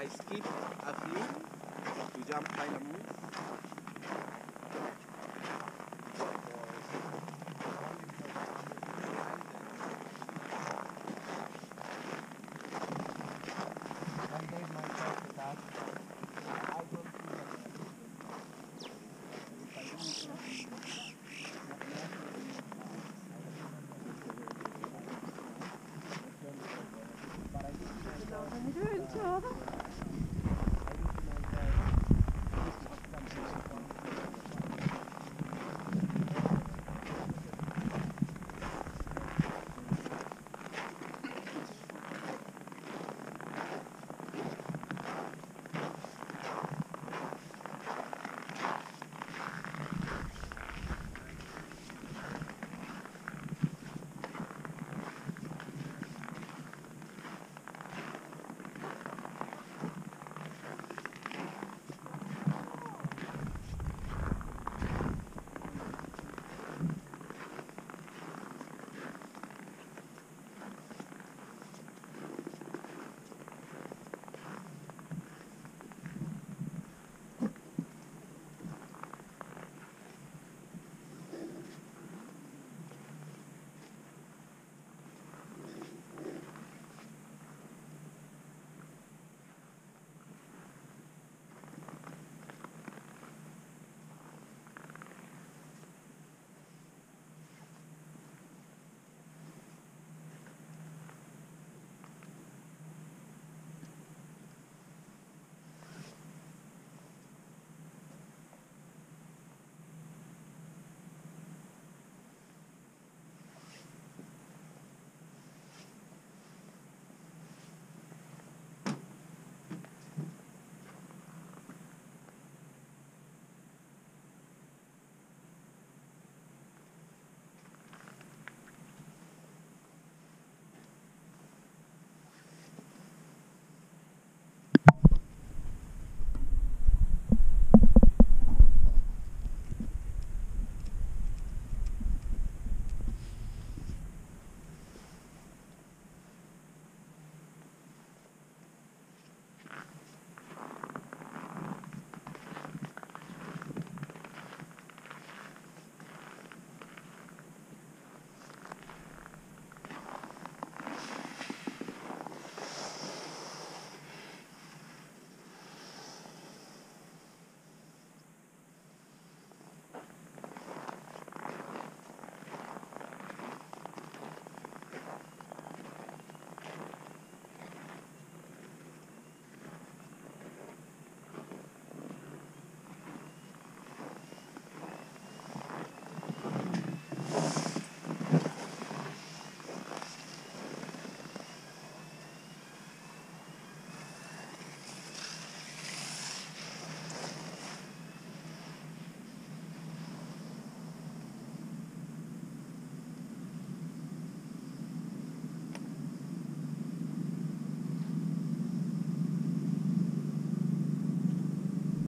I skip a few to jump higher moves.